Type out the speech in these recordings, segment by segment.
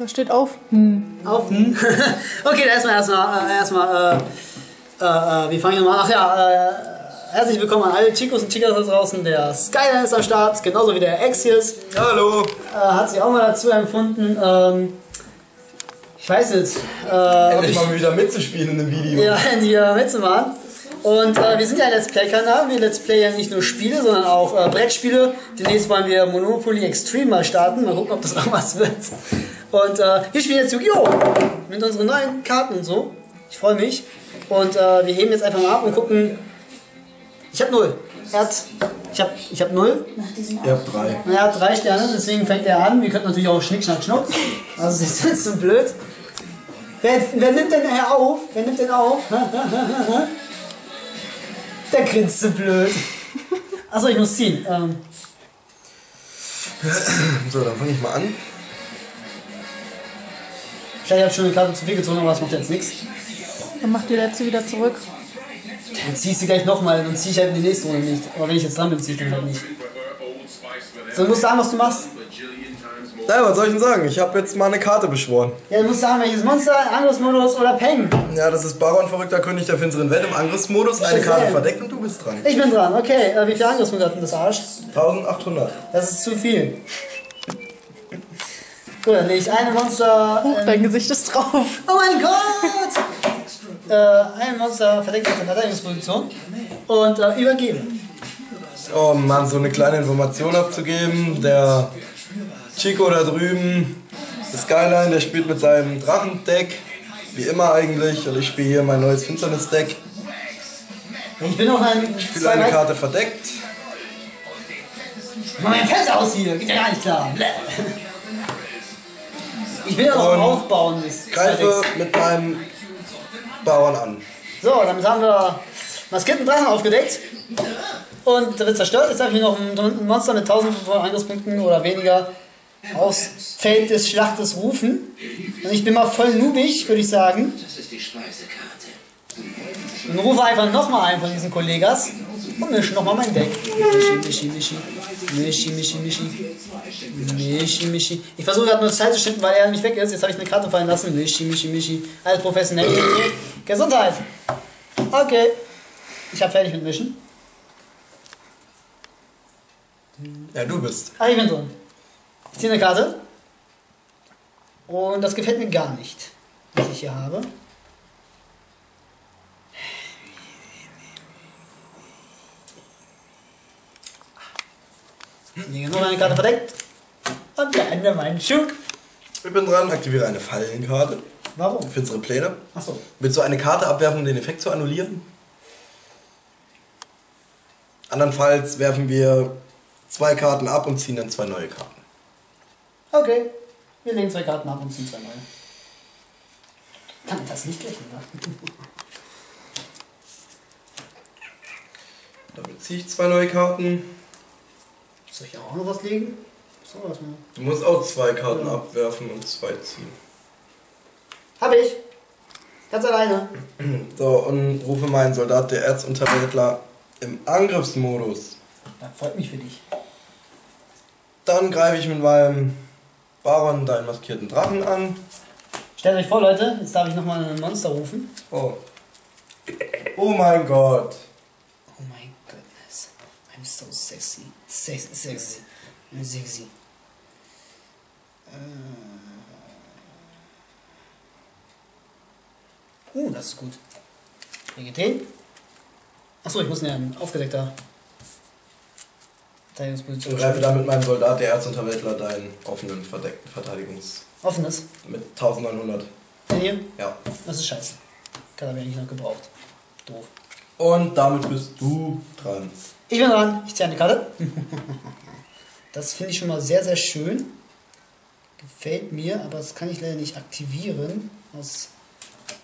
Da steht auf. Auf. Hm. okay, dann erstmal, erstmal, äh, erstmal, äh, äh, äh, wie fangen wir mal an? Ach ja, äh, herzlich willkommen an alle Chicos und Chicas da draußen. Der Skyline ist am Start, genauso wie der Exius. Hallo. Äh, hat sich auch mal dazu empfunden. Ähm, ich weiß jetzt, äh, Endlich ich, mal wieder mitzuspielen in dem Video. ja, die äh, mitzumachen. Und äh, wir sind ja ein Let's Play-Kanal. Wir Let's Play ja nicht nur Spiele, sondern auch äh, Brettspiele. Demnächst wollen wir Monopoly Extreme mal starten. Mal gucken, ob das auch was wird. Und äh, wir spielen jetzt Yu-Gi-Oh! Mit unseren neuen Karten und so. Ich freue mich. Und äh, wir heben jetzt einfach mal ab und gucken. Ich habe null. Er hat. Ich habe ich hab null. Ihr habt drei. Er hat drei Sterne, deswegen fängt er an. Wir könnten natürlich auch Schnick, Schnack, Schnuck. Also das ist jetzt so blöd. Wer, wer nimmt denn her auf? Wer nimmt denn auf? Der grinst so blöd. Achso, ich muss ziehen. Ähm, So, dann fange ich mal an. Vielleicht habe ich schon eine Karte zu viel gezogen, aber das macht jetzt nichts. Dann macht die letzte wieder zurück. Dann zieh ich sie gleich nochmal, dann ziehe ich halt in die nächste Runde nicht. Aber wenn ich jetzt dran bin, ziehe ich dann halt nicht. So, du musst sagen, was du machst. Na, was soll ich denn sagen? Ich habe jetzt mal eine Karte beschworen. Ja, du musst sagen, welches Monster, Angriffsmodus oder Peng. Ja, das ist Baron, verrückter König der finsteren Welt im Angriffsmodus. Eine. Karte verdeckt und du bist dran. Ich bin dran, okay. Äh, wie viel Angriffsmodus hat denn das Arsch? 1800. Das ist zu viel. Gut, dann lege ich eine Monster. Huch, in- dein Gesicht ist drauf. Oh mein Gott! äh, ein Monster verdeckt in der Verteidigungsposition und äh, übergebe. Oh Mann, so eine kleine Information abzugeben. Der Chico da drüben, der Skyline, der spielt mit seinem Drachendeck. Wie immer eigentlich. Und ich spiele hier mein neues Finsternis-Deck. Ich bin noch ein. Ich spiele eine Karte verdeckt. Mach mein Fenster aus hier, geht ja gar nicht klar. Bläh. Ich will ja noch Und aufbauen. Greife mit meinem Bauern an. So, damit haben wir maskierten Drachen aufgedeckt. Und der wird zerstört. Jetzt habe ich noch ein, Monster mit 1500 Angriffspunkten oder weniger aus Feld des Schlachtes rufen. Und ich bin mal voll noobig, würde ich sagen. Und rufe einfach nochmal einen von diesen Kollegas und mische nochmal mein Deck. Mischi, mischi, mischi. Mischi, mischi, mischi. Mischi, mischi. Ich versuche gerade nur Zeit zu schinden, weil er nicht weg ist. Jetzt habe ich eine Karte fallen lassen. Mischi, mischi, mischi. Alles professionell. Gesundheit. Okay. Ich habe fertig mit Mischen. Ja, du bist. Ah, ich bin drin. Ich ziehe eine Karte. Und das gefällt mir gar nicht, was ich hier habe. Lege noch eine Karte verdeckt. Und beende meinen Schub. Ich bin dran, aktiviere eine Fallenkarte. Warum? Finstere Pläne. Achso. Willst du eine Karte abwerfen, um den Effekt zu annullieren? Andernfalls werfen wir zwei Karten ab und ziehen dann zwei neue Karten. Okay. Wir legen zwei Karten ab und ziehen zwei neue. Kann das nicht rechnen, ne? Damit ziehe ich zwei neue Karten. Soll ich auch noch was legen? Was mal. Du musst auch zwei Karten abwerfen und zwei ziehen. Hab ich. Ganz alleine. So, und rufe meinen Soldat der Erzunterweltler im Angriffsmodus. Das freut mich für dich. Dann greife ich mit meinem Baron deinen maskierten Drachen an. Stellt euch vor, Leute, jetzt darf ich nochmal einen Monster rufen. Oh. Oh mein Gott. Oh my goodness. I'm so sexy. Sexy, sexy. I'm sexy. Äh. Uh, das ist gut. EGT. Achso, ich muss ja ein aufgedeckter Ich Verteidigungsposition greife dann mit meinem Soldat der Erzunterweltler deinen offenen verdeckten Verteidigungs... Offenes. mit 1900. Den hier? Ja. Das ist scheiße. Kann er eigentlich noch gebraucht. Doof. Und damit bist du dran. Ich bin dran. Ich ziehe eine Karte. Das finde ich schon mal sehr, sehr schön. Gefällt mir, aber das kann ich leider nicht aktivieren. Aus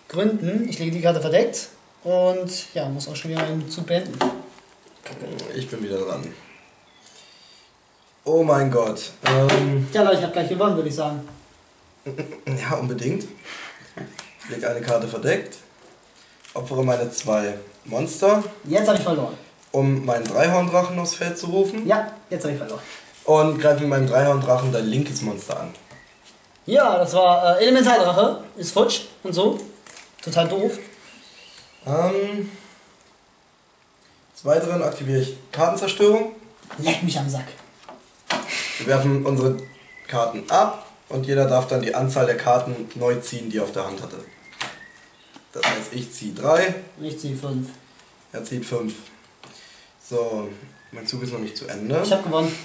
Gründen. Ich lege die Karte verdeckt. Und ja, muss auch schon wieder meinen Zug beenden. Ich bin wieder dran. Oh mein Gott. Ähm, Ja, Leute, ich habe gleich gewonnen, würde ich sagen. ja, unbedingt. Ich lege eine Karte verdeckt. Opfere meine zwei Monster, Jetzt habe ich verloren. um meinen Dreihorndrachen aufs Feld zu rufen. Ja, jetzt habe ich verloren. Und greife mit meinem Dreihorndrachen dein linkes Monster an. Ja, das war äh, Elementardrache. Ist futsch und so. Total doof. Ähm, des Weiteren aktiviere ich Kartenzerstörung. Leck mich am Sack. Wir werfen unsere Karten ab und jeder darf dann die Anzahl der Karten neu ziehen, die er auf der Hand hatte. Das heißt, ich ziehe drei, Ich ziehe 5. er zieht fünf. So, mein Zug ist noch nicht zu Ende. Ich habe gewonnen.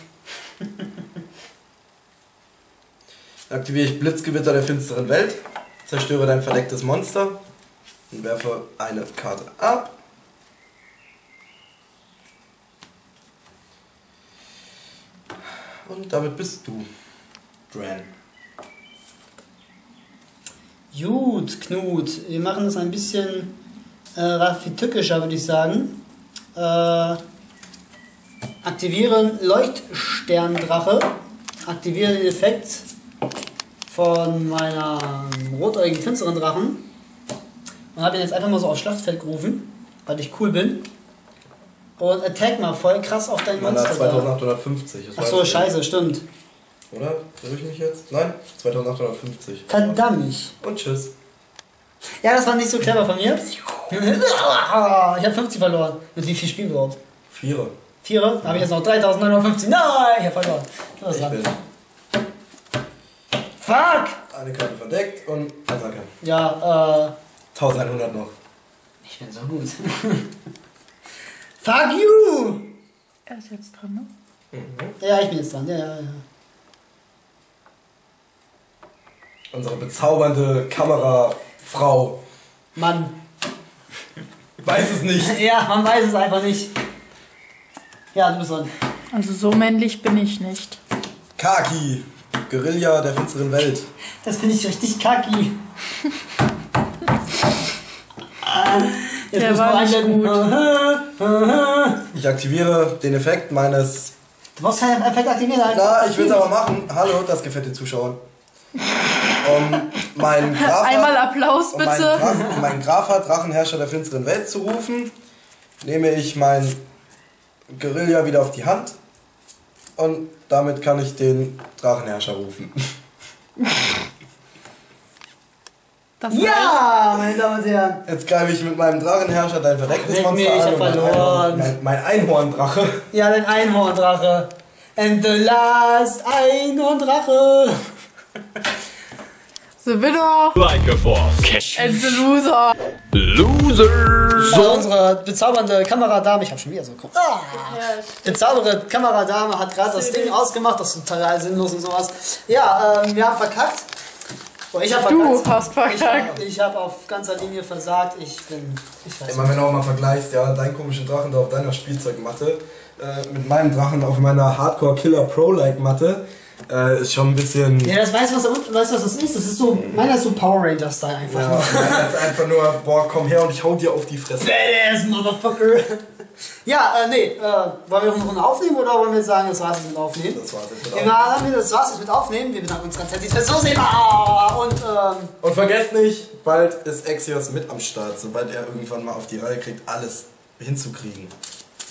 Aktiviere ich Blitzgewitter der finsteren Welt, zerstöre dein verdecktes Monster und werfe eine Karte ab. Und damit bist du Dran. Gut, Knut. Wir machen das ein bisschen äh, raffitückischer, würde ich sagen. Äh, aktivieren Leuchtsterndrache. Aktiviere den Effekt von meiner rotäugigen finsteren Drachen. Und habe ihn jetzt einfach mal so aufs Schlachtfeld gerufen, weil ich cool bin. Und attack mal voll krass auf dein Monster. da. 2850. das Ach weiß so, ich. scheiße, stimmt. Oder? Irre ich mich jetzt? Nein, 2850. Verdammt. Und tschüss. Ja, das war nicht so clever von mir. Ich habe 50 verloren. Mit wie viel Spiel überhaupt? Vierer. Vierer? Da habe ich jetzt noch 3950. Nein, ich habe verloren. Ich bin Fuck! eine Karte verdeckt und Attacke. Ja, äh. 1100 noch. Ich bin so gut. Fuck you! Er ist jetzt dran, ne? Ja, ich bin jetzt dran. Ja, ja, ja. Unsere bezaubernde Kamerafrau. Mann. Weiß es nicht. Ja, man weiß es einfach nicht. Ja, du bist dran. Also so männlich bin ich nicht. Kaki. Guerilla der finsteren Welt. Das finde ich richtig kacki. Jetzt Der muss war man nicht einblenden. Ich aktiviere den Effekt meines. Du musst keinen Effekt aktivieren. Na, ich will es aber machen. Hallo, das gefällt den Zuschauern. Um meinen Grafer, Einmal Applaus um meinen, bitte. Drachen, um meinen Grafer, Drachenherrscher der finsteren Welt zu rufen, nehme ich meinen Guerilla wieder auf die Hand und damit kann ich den Drachenherrscher rufen. Das heißt, Ja, meine Damen und Herren. Jetzt greife ich mit meinem Drachenherrscher dein verdecktes Leck Monster mich, ich an hab und mein, verloren. Einhorn, mein, mein Einhorndrache. Ja, den Einhorndrache. And the last Einhorndrache. The winner Like a boss. Cash. and the loser. Loser. So, unsere bezaubernde Kameradame, ich habe schon wieder so geguckt. Ah, bezaubernde Kameradame hat gerade das Ding ausgemacht, das ist total sinnlos und sowas. Ja, ähm, wir haben verkackt. Oh, ich habe Du verkackt. hast Ich verkackt. habe ich hab auf ganzer Linie versagt. Ich bin. Ich weiß Immer wenn du auch mal vergleichst, ja, deinen komischen Drachen da auf deiner Spielzeugmatte äh, mit meinem Drachen auf meiner Hardcore Killer Pro Like Matte äh, ist schon ein bisschen. Ja, das weißt du, was, du, was das ist? Das ist so, meiner ist so Power Ranger-Style einfach. Ja, das ist einfach nur, boah, komm her und ich hau dir auf die Fresse. Badass, Motherfucker. Ja, äh, nee, äh, wollen wir noch eine Runde aufnehmen oder wollen wir sagen, das war's jetzt mit Aufnehmen? Das war's jetzt mit Ja, Aufnehmen. wir, das war's jetzt mit Aufnehmen. Wir bedanken uns ganz herzlich fürs Zusehen. Ah, Und, ähm, Und vergesst nicht, bald ist Exios mit am Start, sobald er irgendwann mal auf die Reihe kriegt, alles hinzukriegen.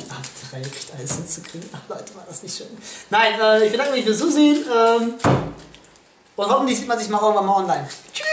Kriegt alles hinzukriegen. Ach, Leute, war das nicht schön. Nein, äh, ich bedanke mich fürs Zusehen. Ähm, und hoffentlich sieht man sich mal irgendwann mal online. Tschüss.